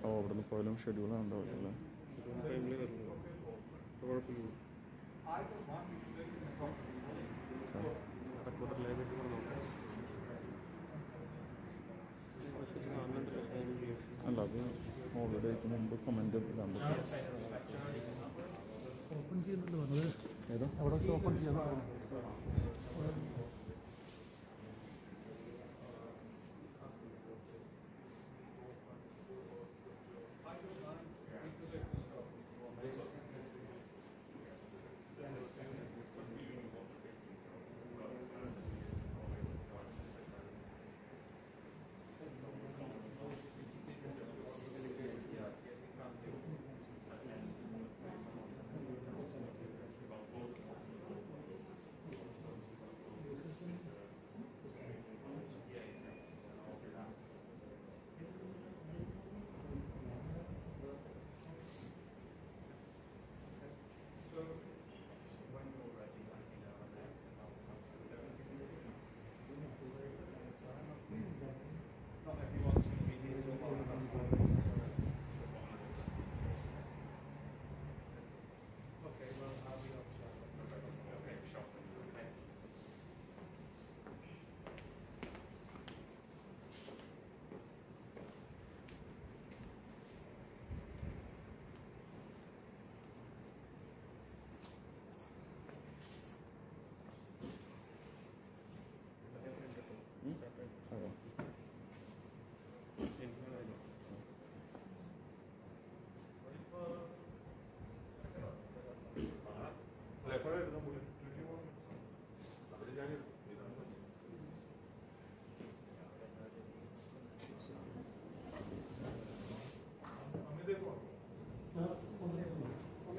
ഓ അവിടെ നിന്ന് പോയാലും ഷെഡ്യൂൾ ഉണ്ടാവില്ല അല്ലേ? അത് ഓൾറെഡി അതിന് മുമ്പ് കമന്റ് ഓപ്പൺ ചെയ്യുന്നുണ്ട് പറഞ്ഞത് ഏതാ? അവിടെ ഓപ്പൺ ചെയ്യാൻ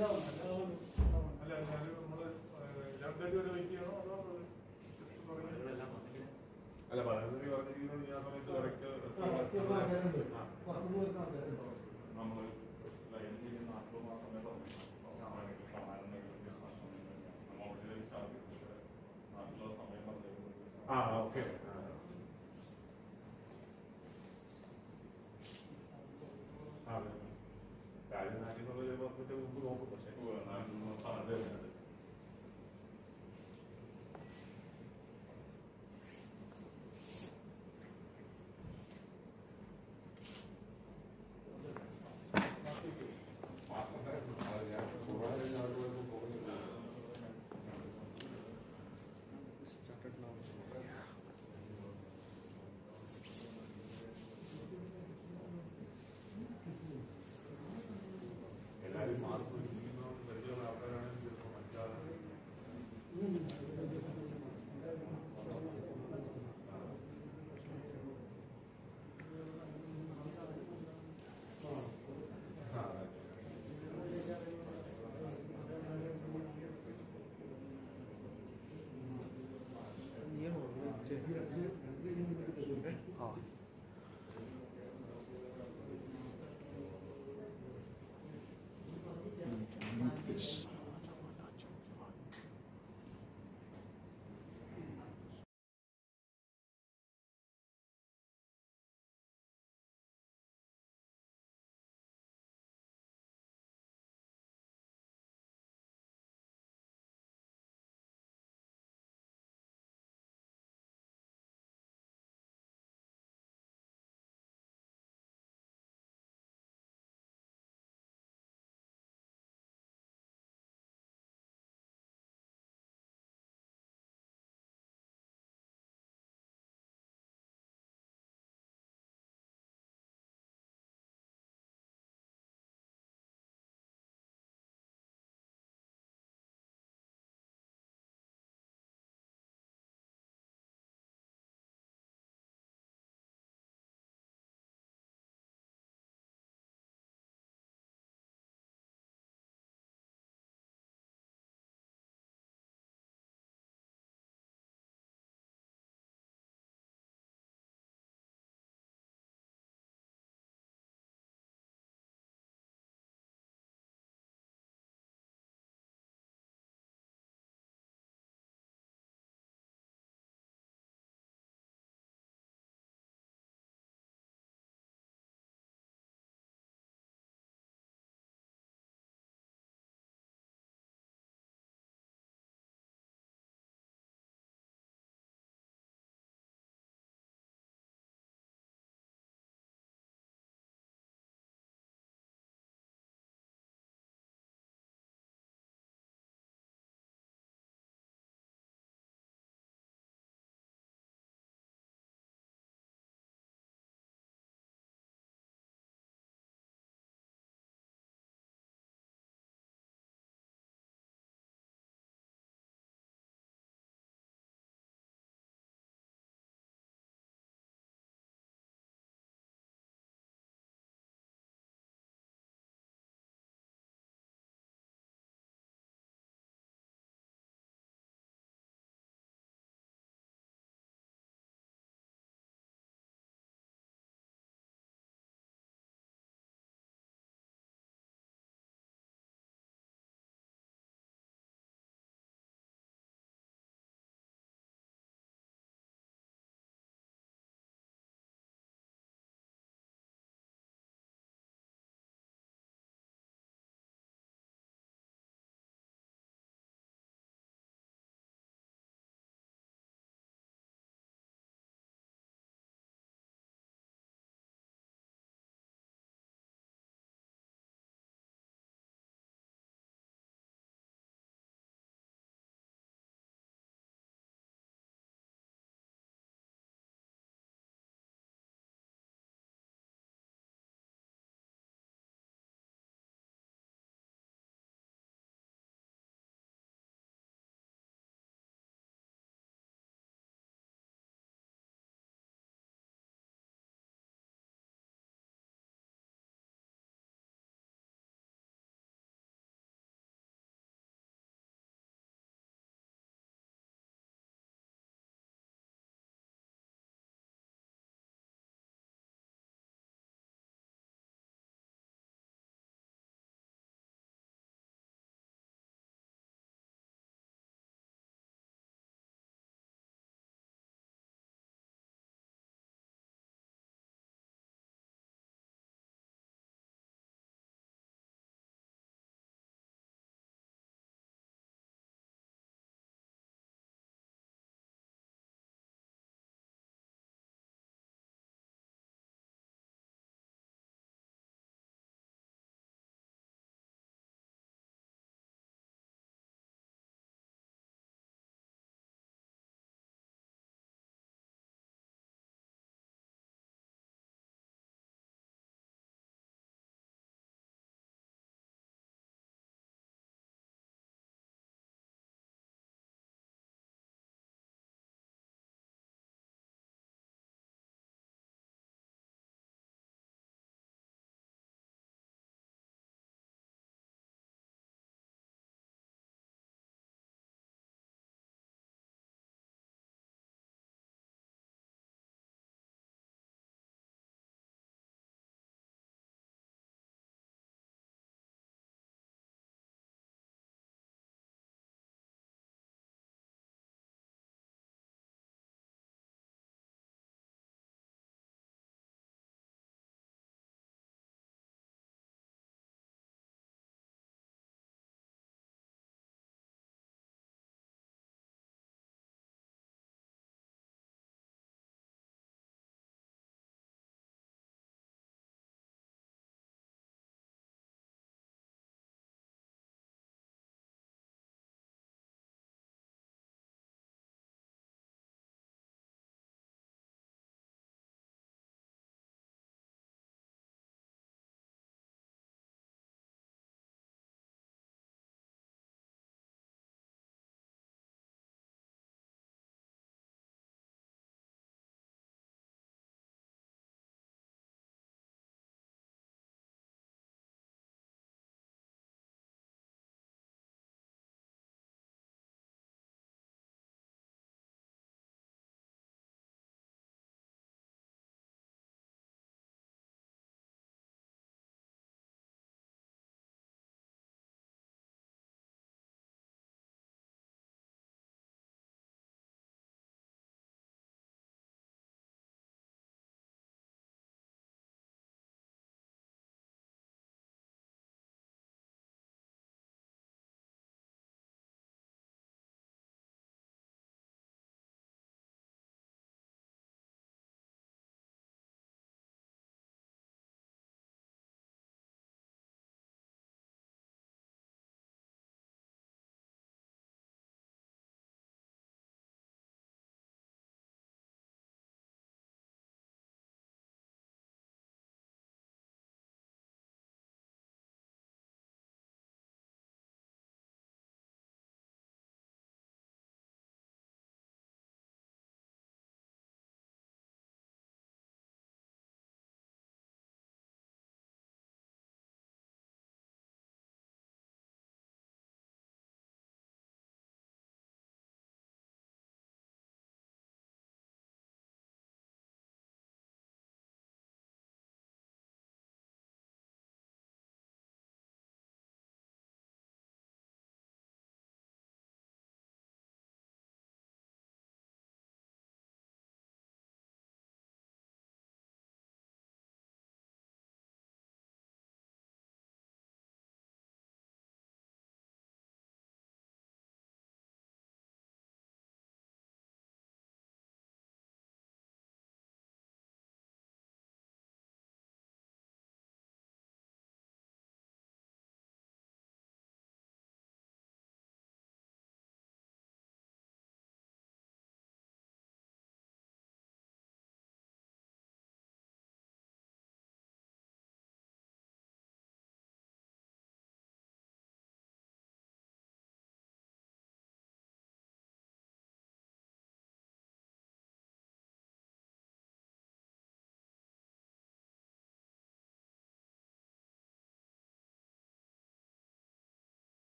അല്ല ഞാൻ നമ്മൾ രണ്ടടി വരെ വെയിറ്റ് അതോ അല്ല പതിനഞ്ച് പറഞ്ഞിരിക്കുന്നത് ഈ ആ സമയത്ത് കറക്റ്റ് നമ്മൾ ലൈൻ ചെയ്യുന്ന സമയത്ത് നാട്ടിലുള്ള സമയം പറഞ്ഞു ആ okay 这个这个不够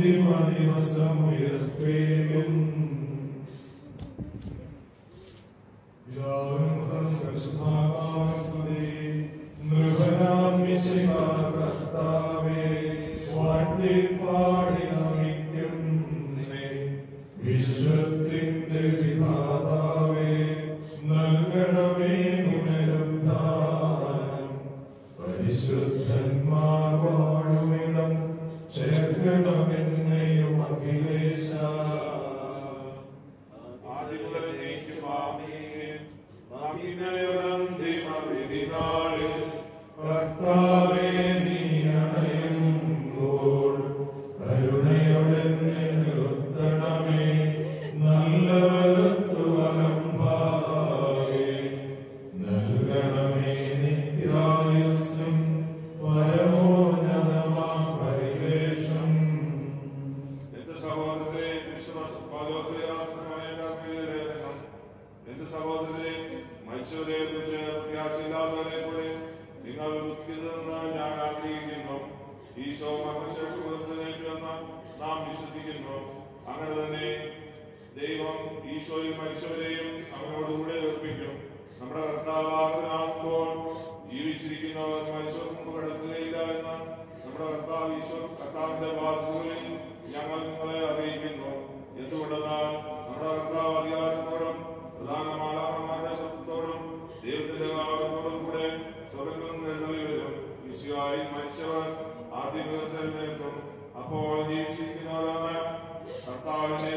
Devam Deva Samaya Kvemen മരിച്ചവർ ആദ്യത്തിൽ നിൽക്കും അപ്പോൾ ജീവിച്ചിരിക്കുന്നവരാണ് കർത്താവിനെ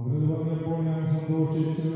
അവരത് പറഞ്ഞപ്പോൾ ഞാൻ സന്തോഷിച്ചു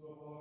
So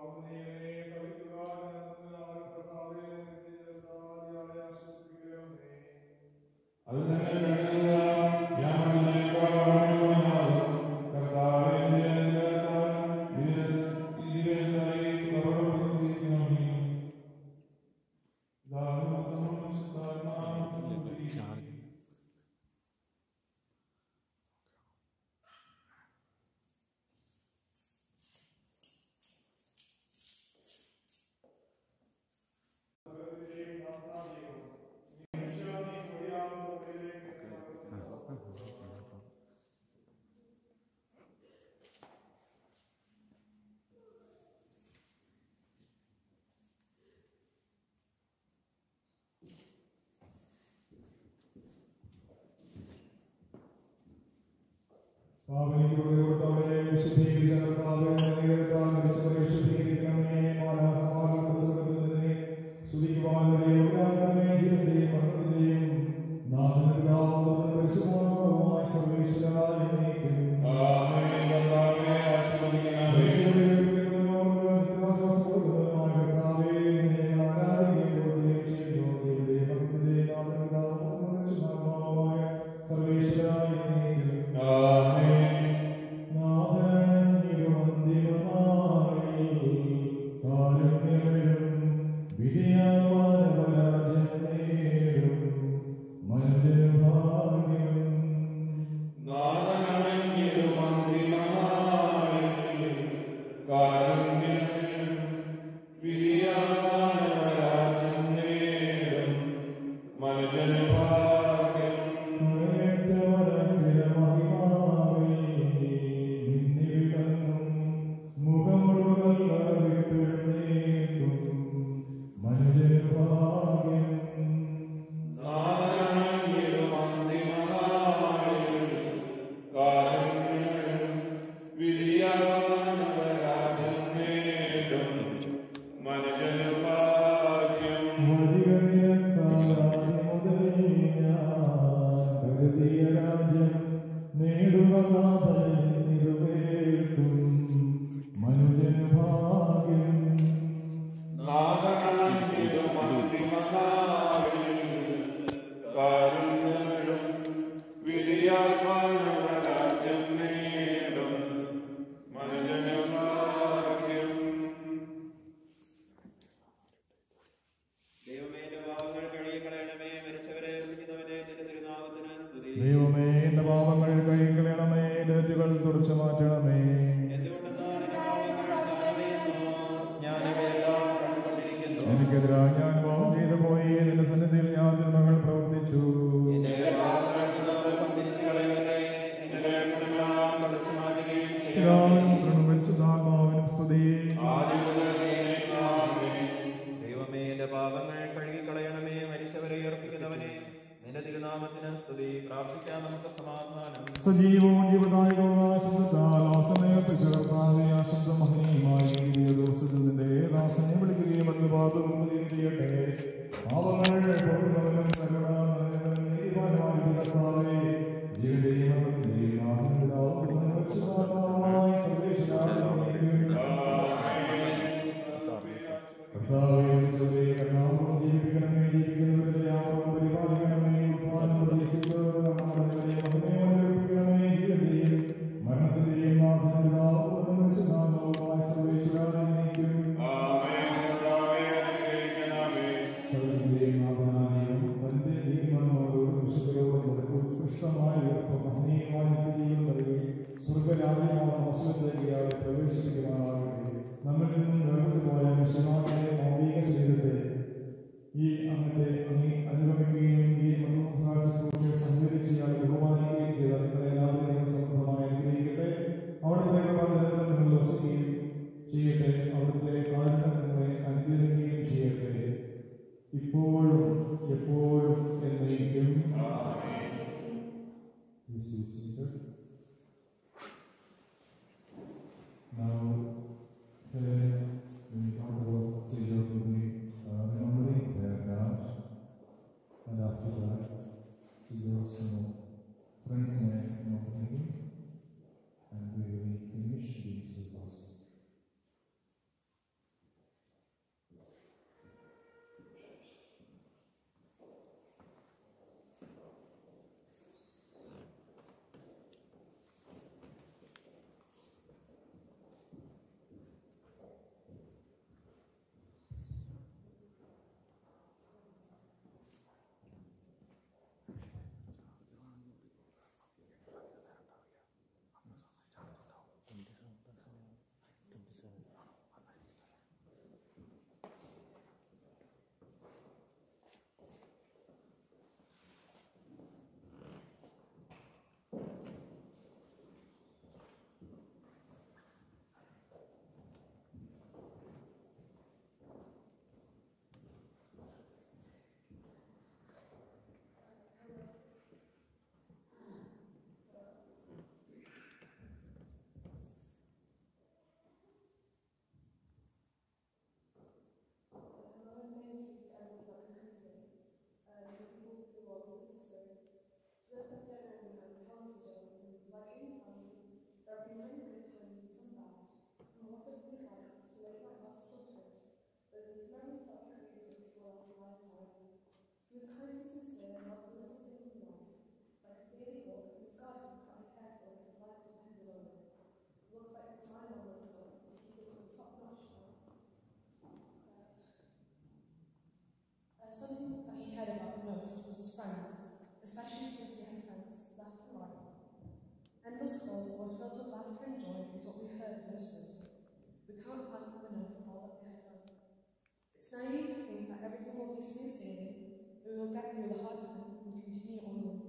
will get through the times and continue onwards.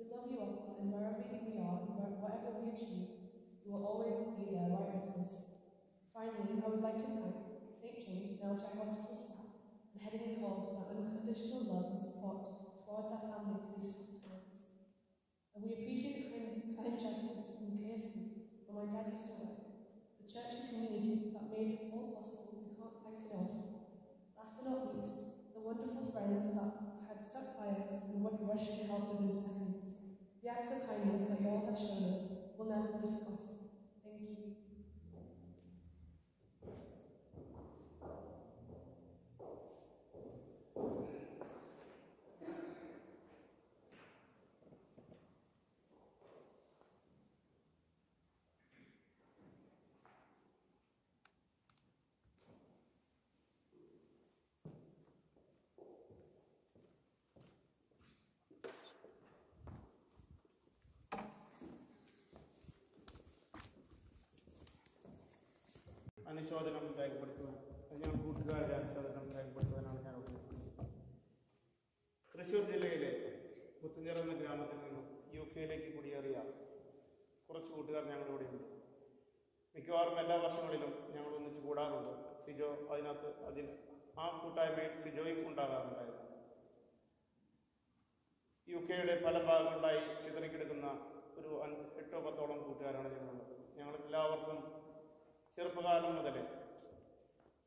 We love you all, and wherever we are, whatever we achieve, you will always be there right with us. Finally, I would like to thank St. James and Hospital staff and Headingley Hall for their unconditional love and support towards our family through these tough times. And we appreciate the kind, kind gestures from KFC, where my dad used to work, the church and community that made this all possible, we can't thank enough. Last but not least, the wonderful friends that had stuck by us within seconds. The acts of kindness that all have shown us will never be forgotten. അനുശോചനം രേഖപ്പെടുത്തുവാൻ ഞാൻ കൂട്ടുകാരുടെ അനുശോചനം രേഖപ്പെടുത്തുവാനാണ് ഞാൻ ഉദ്ദേശിക്കുന്നത്. തൃശ്ശൂർ ജില്ലയിലെ പുത്തുഞ്ചിറ എന്ന ഗ്രാമത്തിൽ നിന്നും യു കെയിലേക്ക് കുടിയേറിയ കുറച്ച് കൂട്ടുകാർ ഞങ്ങളുടെ ഉണ്ട്. മിക്കവാറും എല്ലാ വർഷങ്ങളിലും ഞങ്ങൾ ഒന്നിച്ച് കൂടാറുണ്ട്. സിജോ അതിനകത്ത് അതിന് ആ കൂട്ടായ്മയിൽ സിജോയും ഉണ്ടാകാറുണ്ടായിരുന്നു. യു കെയുടെ പല ഭാഗങ്ങളിലായി ചിതറിക്കിടക്കുന്ന ഒരു അഞ്ച് എട്ടോ പത്തോളം കൂട്ടുകാരാണ് ഞങ്ങളുള്ളത്. ഞങ്ങൾ എല്ലാവർക്കും ചെറുപ്പകാലം മുതൽ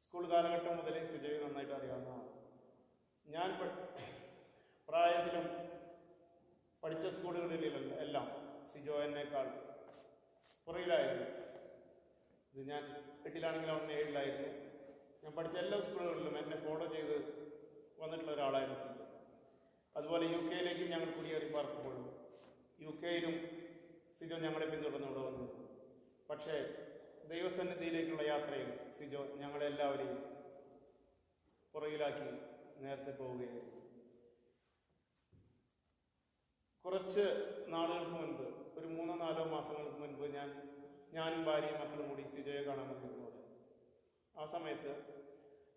സ്കൂൾ കാലഘട്ടം മുതൽ സുജയ് നന്നായിട്ട് അറിയാവുന്നതാണ്. ഞാൻ പ്രായത്തിലും പഠിച്ച സ്കൂളുകളിലെല്ലാം എല്ലാം സിജോയെന്നേക്കാൾ പുറകിലായിരുന്നു. ഇത് ഞാൻ എട്ടിലാണെങ്കിൽ അവൻ ഏഴിലായിരുന്നു. ഞാൻ പഠിച്ച എല്ലാ സ്കൂളുകളിലും എന്നെ ഫോളോ ചെയ്ത് വന്നിട്ടുള്ള ഒരാളായിരുന്നു സിജോ. അതുപോലെ യു കെയിലേക്ക് ഞങ്ങൾ കുടിയേറി പാർക്കുമ്പോഴും യു കെയിലും സിജോ ഞങ്ങളെ പിന്തുടർന്ന് ഇവിടെ വന്നു. പക്ഷേ ദൈവസന്നിധിയിലേക്കുള്ള യാത്രയിൽ സിജോ ഞങ്ങളെല്ലാവരെയും പുറകിലാക്കി നേരത്തെ പോവുകയായിരുന്നു. കുറച്ച് നാളുകൾക്ക് മുൻപ് ഒരു മൂന്നോ നാലോ മാസങ്ങൾക്ക് മുൻപ് ഞാൻ ഞാനും ഭാര്യയും മക്കളും കൂടി സിജോയെ കാണാൻ വന്നിരുന്നു ആ സമയത്ത്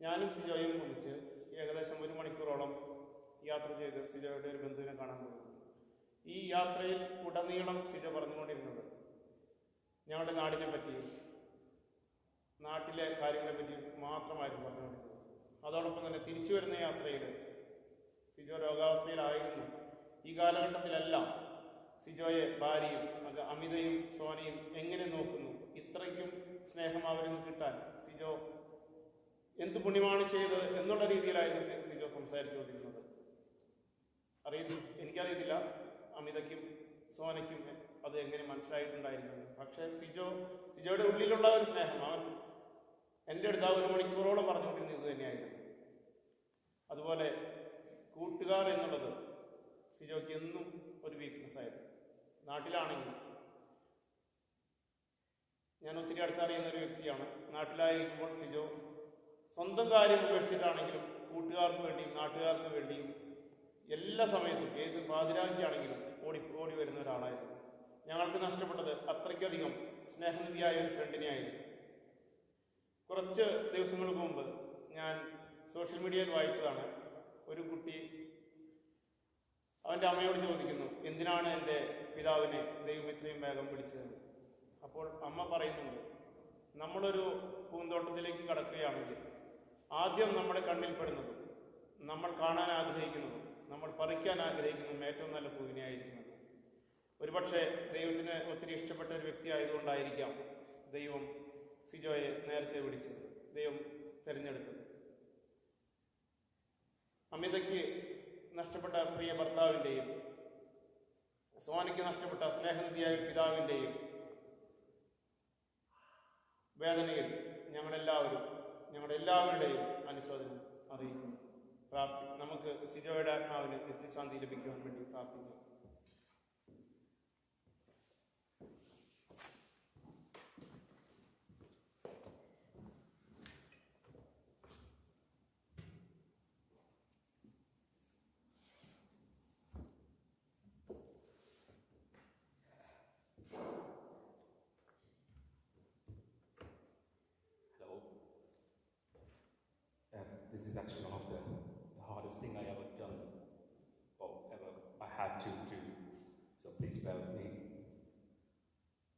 ഞാനും സിജോയും കുറിച്ച് ഏകദേശം ഒരു മണിക്കൂറോളം യാത്ര ചെയ്ത് സിജോയുടെ ഒരു ബന്ധുവിനെ കാണാൻ പോയി ഈ യാത്രയിൽ ഉടനീളം സിജോ പറഞ്ഞുകൊണ്ടിരുന്നത് ഞങ്ങളുടെ നാടിനെ പറ്റി നാട്ടിലെ കാര്യങ്ങളെ പറ്റി മാത്രമായിരുന്നു പറഞ്ഞുകൊണ്ടിരുന്നത്. അതോടൊപ്പം തന്നെ തിരിച്ചു വരുന്ന യാത്രയിൽ സിജോ രോഗാവസ്ഥയിലായിരുന്നു. ഈ കാലഘട്ടത്തിലെല്ലാം സിജോയെ ഭാര്യയും അത് അമിതയും സോനയും എങ്ങനെ നോക്കുന്നു? ഇത്രയ്ക്കും സ്നേഹം അവരിൽ നിന്ന് കിട്ടാൻ സിജോ എന്ത് പുണ്യമാണ് ചെയ്തത് എന്നുള്ള രീതിയിലായിരുന്നു സിജോ സംസാരിച്ചുകൊണ്ടിരുന്നത്. അറിയുന്നു? എനിക്കറിയത്തില്ല. അമിതയ്ക്കും സോനയ്ക്കും അത് എങ്ങനെ മനസ്സിലായിട്ടുണ്ടായിരുന്നു പക്ഷേ സിജോ സിജോയുടെ ഉള്ളിലുള്ള ഒരു സ്നേഹം അവൻ എന്റെ അടുത്ത് ആ ഒരു മണിക്കൂറോളം പറഞ്ഞുകൊണ്ടിരുന്നത് ഇത് തന്നെയായിരുന്നു. അതുപോലെ കൂട്ടുകാർ എന്നുള്ളത് സിജോയ്ക്ക് എന്നും ഒരു വീക്ക്നെസ് ആയിരുന്നു. നാട്ടിലാണെങ്കിൽ ഞാൻ ഒത്തിരി അടുത്തറിയുന്ന ഒരു വ്യക്തിയാണ്. നാട്ടിലായിരിക്കുമ്പോൾ സിജോ സ്വന്തം കാര്യം ഉപേക്ഷിച്ചിട്ടാണെങ്കിലും കൂട്ടുകാർക്ക് വേണ്ടിയും നാട്ടുകാർക്ക് വേണ്ടിയും എല്ലാ സമയത്തും ഏത് പാതിരാക്കിയാണെങ്കിലും ഓടി ഓടി വരുന്ന ഒരാളായിരുന്നു. ഞങ്ങൾക്ക് നഷ്ടപ്പെട്ടത് അത്രയ്ക്കധികം സ്നേഹനിധിയായ ഒരു ഫ്രണ്ടിനെയായിരുന്നു കുറച്ച് ദിവസങ്ങൾക്ക് മുമ്പ് ഞാൻ സോഷ്യൽ മീഡിയയിൽ വായിച്ചതാണ്. ഒരു കുട്ടി അവന്റെ അമ്മയോട് ചോദിക്കുന്നു എന്തിനാണ് എന്റെ പിതാവിനെ ദൈവം ഇത്രയും വേഗം വിളിച്ചത്? അപ്പോൾ അമ്മ പറയുന്നുണ്ട് നമ്മളൊരു പൂന്തോട്ടത്തിലേക്ക് കടക്കുകയാണെങ്കിൽ ആദ്യം നമ്മുടെ കണ്ണിൽപ്പെടുന്നത് പെടുന്നതും നമ്മൾ കാണാൻ ആഗ്രഹിക്കുന്നതും നമ്മൾ പറിക്കാൻ ആഗ്രഹിക്കുന്നതും ഏറ്റവും നല്ല പൂവിനെ പൂവിനെയായിരിക്കുന്നത് ഒരുപക്ഷെ ദൈവത്തിന് ഒത്തിരി ഇഷ്ടപ്പെട്ട ഒരു വ്യക്തി ആയതുകൊണ്ടായിരിക്കാം ദൈവം സിജോയെ നേരത്തെ വിളിച്ചത് ദൈവം തിരഞ്ഞെടുത്തത് അമിതയ്ക്ക് നഷ്ടപ്പെട്ട പ്രിയ ഭർത്താവിന്റെയും സോനയ്ക്ക് നഷ്ടപ്പെട്ട സ്നേഹനിധിയായ പിതാവിന്റെയും വേദനയിൽ ഞങ്ങളെല്ലാവരും ഞങ്ങളുടെ എല്ലാവരുടെയും അനുശോചനം അറിയിക്കുന്നു. പ്രാർത്ഥി നമുക്ക് സിജോയുടെ ആത്മാവിന് നിത്യശാന്തി ലഭിക്കുവാൻ വേണ്ടി പ്രാർത്ഥിക്കാം.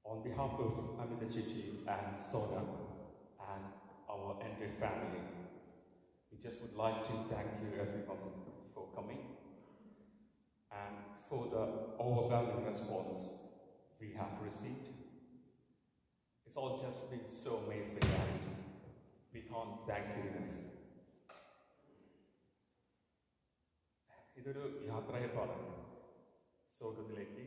On behalf of Amita Chichi and Sona and our entire family, we just would like to thank you everyone for coming and for the overwhelming response we have received. It's all just been so amazing and we can't thank you enough. ഇതൊരു യാത്രയപ്പാണ് സ്വർഗത്തിലേക്ക്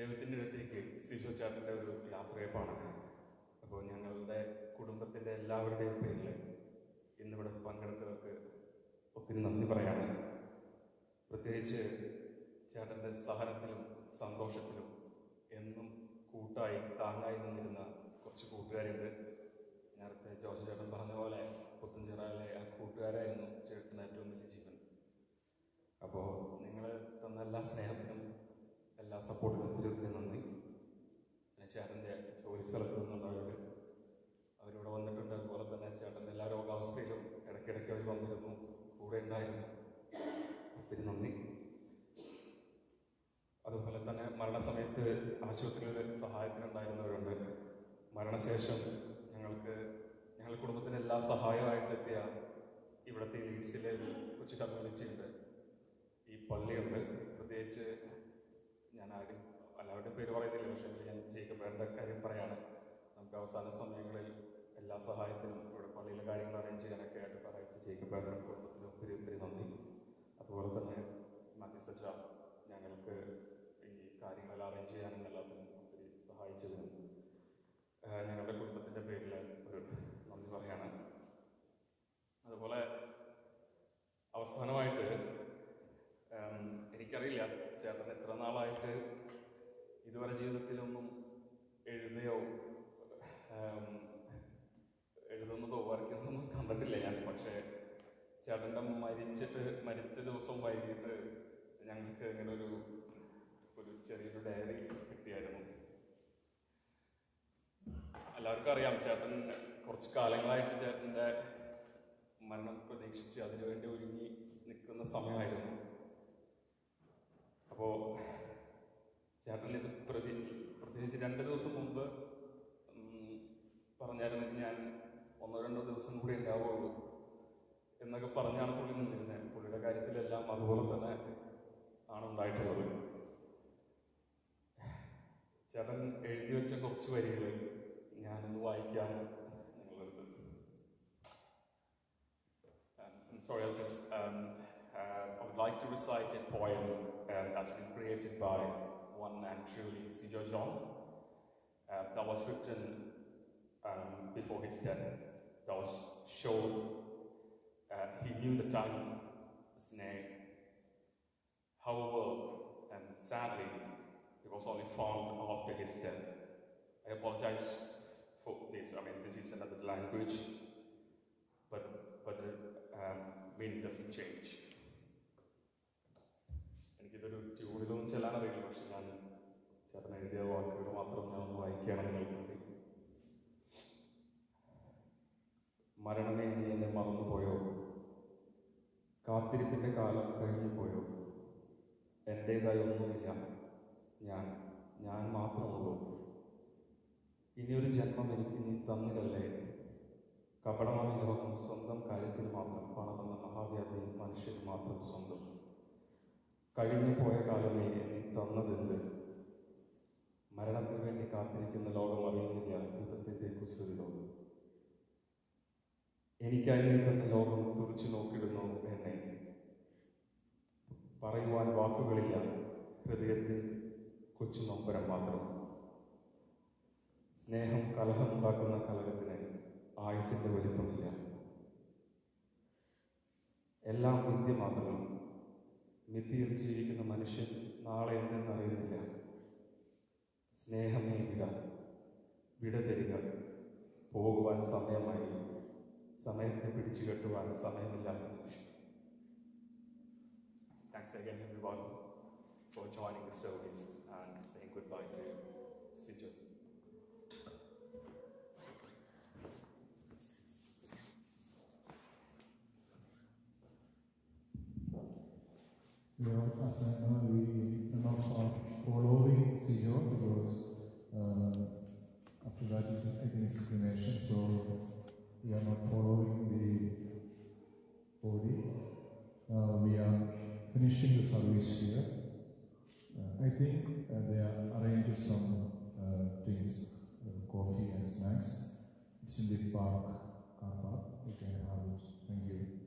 ദൈവത്തിന്റെ അടുത്തേക്ക് ശിശു ചാറിന്റെ ഒരു യാത്രയപ്പാണ് അപ്പോൾ ഞങ്ങളുടെ കുടുംബത്തിന്റെ എല്ലാവരുടെയും പേരിൽ ഇന്നിവിടെ പങ്കെടുത്തവർക്ക് ഒത്തിരി നന്ദി പറയാണ്. പ്രത്യേകിച്ച് ചേട്ടന്റെ സഹനത്തിലും സന്തോഷത്തിലും എന്നും കൂട്ടായി താങ്ങായി നിന്നിരുന്ന കുറച്ച് കൂട്ടുകാരുണ്ട് നേരത്തെ ജോർജ് ചേട്ടൻ പറഞ്ഞ പോലെ പുത്തഞ്ചിറയിലെ ആ കൂട്ടുകാരായിരുന്നു ചേട്ടന്റെ ഏറ്റവും വലിയ ജീവൻ. അപ്പോൾ നിങ്ങൾ തന്ന എല്ലാ സ്നേഹത്തിനും സപ്പോർട്ടിനും ഒത്തിരി ഒത്തിരി നന്ദി. ചേട്ടന്റെ ജോലി സ്ഥലത്ത് നിന്നുള്ളവർ അവരിവിടെ വന്നിട്ടുണ്ട്. അതുപോലെ തന്നെ ചേട്ടന്റെ എല്ലാ രോഗാവസ്ഥയിലും ഇടയ്ക്കിടയ്ക്ക് അവർ വന്നിരുന്നു. കൂടെ ഉണ്ടായിരുന്നു. ഒത്തിരി നന്ദി. അതുപോലെ തന്നെ മരണസമയത്ത് ആശുപത്രിയിൽ സഹായത്തിനുണ്ടായിരുന്നവരുണ്ട്. മരണശേഷം ഞങ്ങൾക്ക് ഞങ്ങളുടെ കുടുംബത്തിന് എല്ലാ സഹായമായിട്ട് എത്തിയ ഇവിടുത്തെ ലീഡ്സിലെ കൊച്ചു കമ്മ്യൂണിറ്റി ഉണ്ട്. ഈ പള്ളിയുണ്ട്. പ്രത്യേകിച്ച് ഞാൻ ആരും എല്ലാവരുടെയും പേര് പറയുന്നില്ല പക്ഷേ ഞാൻ ചെയ്യപ്പെടേണ്ട കാര്യം പറയാണ്. നമുക്ക് അവസാന സമയങ്ങളിൽ എല്ലാ സഹായത്തിനും ഇവിടെ പള്ളിയിലെ കാര്യങ്ങൾ അറേഞ്ച് ചെയ്യാനൊക്കെ ആയിട്ട് സഹായിച്ച് ജയിക്കപ്പെടേണ്ട കുടുംബത്തിന് ഒത്തിരി ഒത്തിരി നന്ദി. അതുപോലെ തന്നെ മാത്യു സച്ച ഞങ്ങൾക്ക് ഈ കാര്യങ്ങളെല്ലാം അറേഞ്ച് ചെയ്യാനും എല്ലാത്തിനും ഒത്തിരി സഹായിച്ചതിനും ഞങ്ങളുടെ കുടുംബത്തിന്റെ പേരിൽ ഒരു നന്ദി പറയാണ്. അതുപോലെ അവസാനമായിട്ട് എനിക്കറിയില്ല ചേട്ടൻ എത്ര നാളായിട്ട് ഇതുവരെ ജീവിതത്തിലൊന്നും എഴുതിയോ എഴുതുന്നതോ വരയ്ക്കുന്നതൊന്നും കണ്ടിട്ടില്ല ഞാൻ. പക്ഷേ ചേട്ടന്റെ മരിച്ചിട്ട് മരിച്ച ദിവസം വൈകിട്ട് ഞങ്ങൾക്ക് ഇങ്ങനെ ഒരു ഒരു ചെറിയൊരു ഡയറി കിട്ടിയായിരുന്നു. എല്ലാവർക്കും അറിയാം ചേട്ടൻ കുറച്ച് കാലങ്ങളായിട്ട് ചേട്ടന്റെ മരണം പ്രതീക്ഷിച്ച് അതിനുവേണ്ടി ഒരുങ്ങി നിൽക്കുന്ന സമയമായിരുന്നു. അപ്പോൾ ചേട്ടൻ ഇത് പ്രതി പ്രത്യേകിച്ച് രണ്ട് ദിവസം മുമ്പ് പറഞ്ഞായിരുന്നെങ്കിൽ ഞാൻ ഒന്നോ രണ്ടോ ദിവസം കൂടി ഉണ്ടാവുള്ളൂ എന്നൊക്കെ പറഞ്ഞാണ് പുള്ളി നിന്നിരുന്നത് പുള്ളിയുടെ കാര്യത്തിലെല്ലാം അതുപോലെ തന്നെ ആണ് ഉണ്ടായിട്ടുള്ളത്. ചേട്ടൻ എഴുതി വെച്ച കുറച്ച് വരികൾ ഞാനൊന്ന് വായിക്കാം നിങ്ങളുടെ just, um, uh, I would like to recite a poem uh, that's been created by one and truly Sijo John. Uh, that was written um, before his death. That was shown. Uh, he knew the time, his name. However, and sadly, it was only found after his death. I apologize for this. I mean, this is another language, but but the um, meaning doesn't change. എനിക്കിതൊരു ട്യൂണിലൊന്നും ചെല്ലാൻ അറിയില്ല പക്ഷെ ഞാൻ ചേട്ടൻ എഴുതിയ വാക്കുകൾ മാത്രം ഞാൻ ഒന്ന് വായിക്കുകയാണ് നിങ്ങൾക്ക് മരണമേ നീ എന്നെ മറന്നുപോയോ കാത്തിരിപ്പിന്റെ കാലം കഴിഞ്ഞു പോയോ? എന്റേതായി ഒന്നുമില്ല. ഞാൻ ഞാൻ മാത്രമുള്ളൂ. ഇനിയൊരു ജന്മം എനിക്ക് നീ തന്നിടല്ലേ കപടമായ ലോകം സ്വന്തം കാര്യത്തിന് മാത്രം പണമെന്ന മഹാവ്യാധി മനുഷ്യന് മാത്രം സ്വന്തം. കഴിഞ്ഞു പോയ കാലമേ നീ തന്നതെന്ത്? മരണത്തിന് വേണ്ടി കാത്തിരിക്കുന്ന ലോകം അറിയുന്നില്ല യുദ്ധത്തിന്റെ കുസൃതി ലോകം എനിക്കായി നീ തന്ന ലോകം തുറച്ചു നോക്കിടുന്നു എന്നെ. പറയുവാൻ വാക്കുകളില്ല ഹൃദയത്തിൽ കൊച്ചു നൊമ്പരം മാത്രം. സ്നേഹം കലഹമുണ്ടാക്കുന്ന കലഹത്തിന് ആയുസിന്റെ വലിപ്പമില്ല എല്ലാം മിഥ്യ മാത്രം മിഥ്യയിൽ ജീവിക്കുന്ന മനുഷ്യൻ നാളെ എന്തെന്നറിയുന്നില്ല സ്നേഹമേ വിട വിട തരിക. പോകുവാൻ സമയമായി. സമയത്തെ പിടിച്ചു കെട്ടുവാൻ സമയമില്ലാത്ത മനുഷ്യൻ. Thanks again, everyone, for joining the service and saying goodbye to. we because uh, after that so we are not following the body. Uh, we are finishing the service here. Uh, I think they are arranging some things, coffee and snacks. In the park. You can have. Thank you.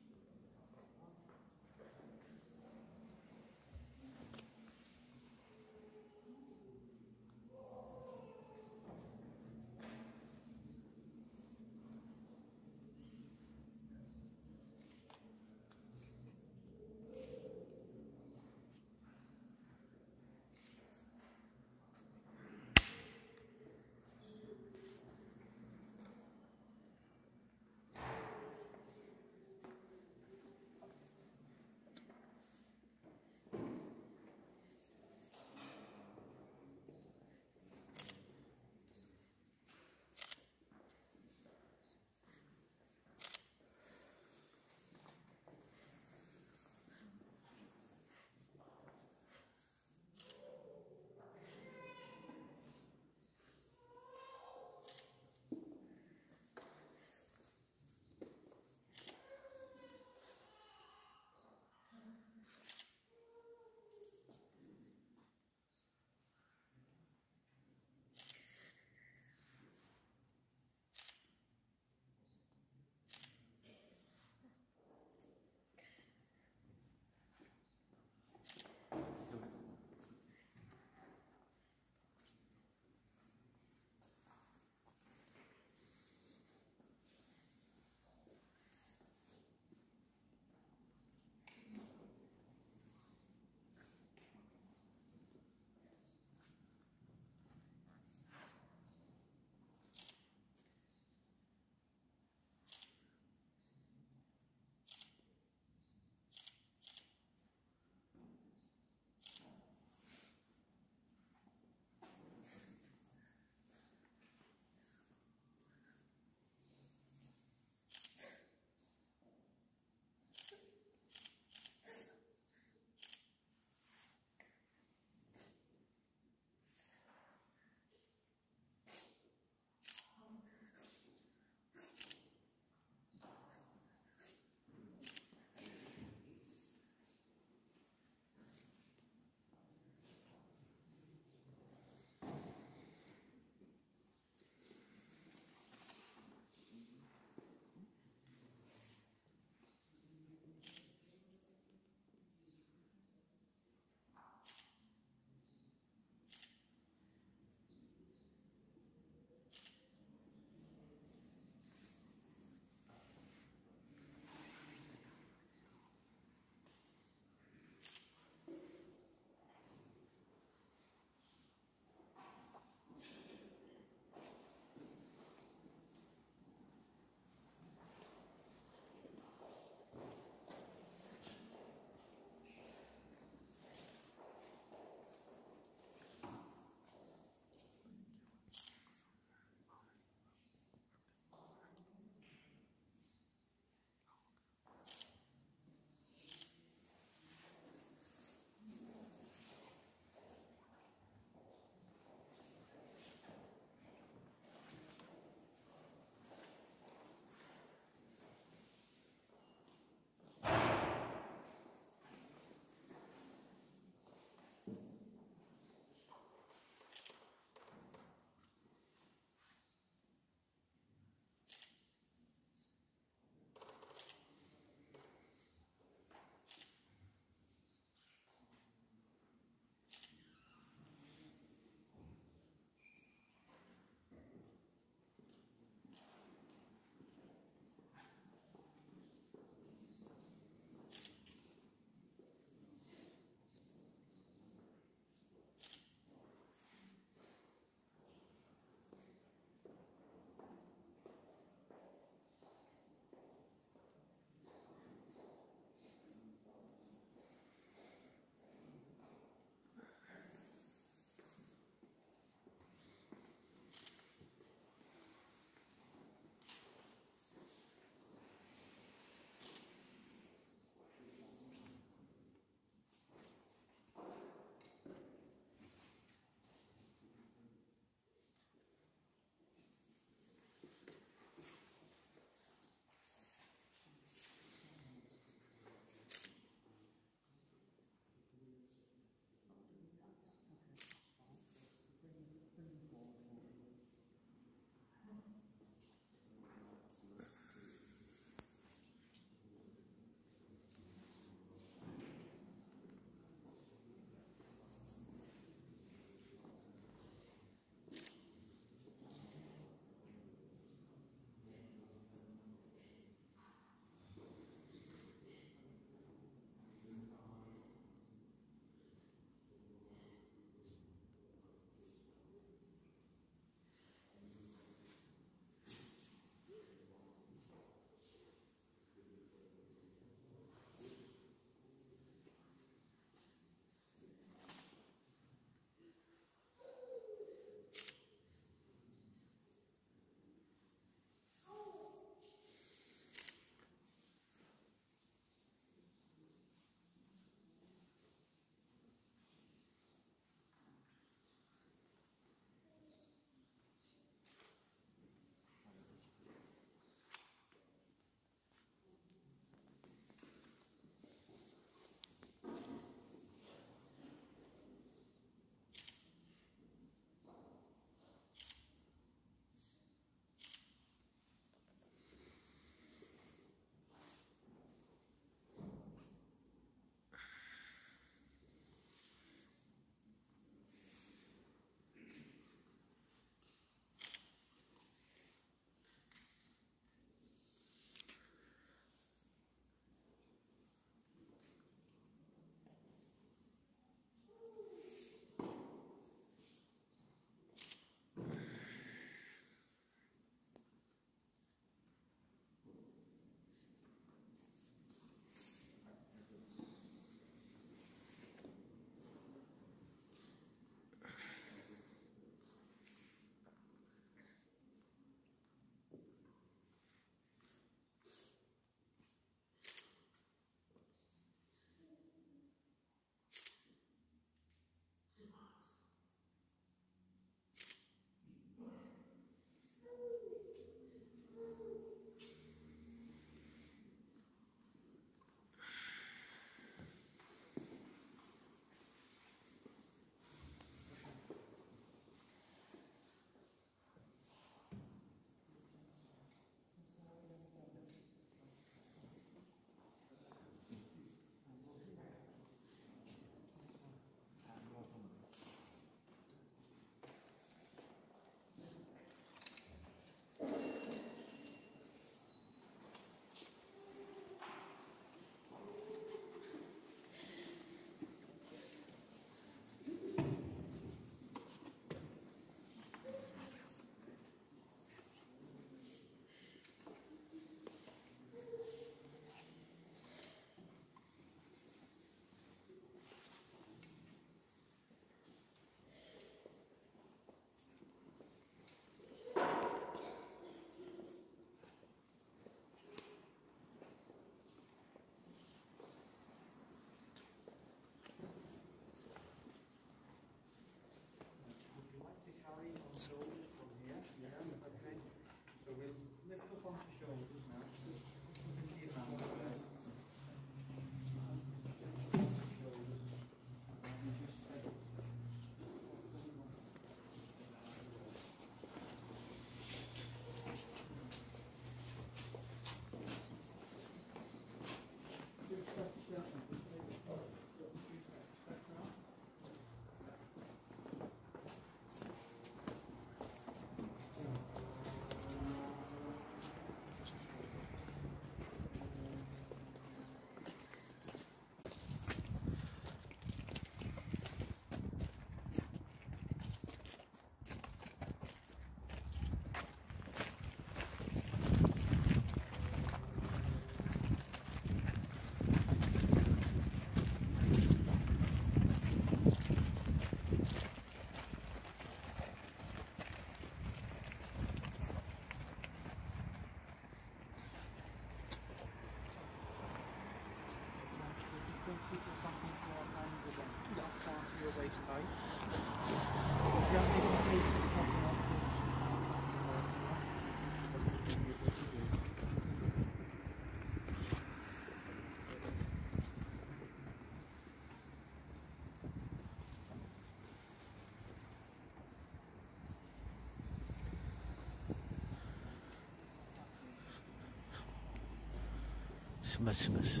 Smash, smash.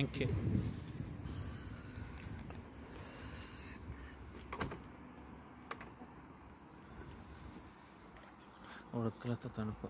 anche ஒரு கிளத்தை தனுப்பு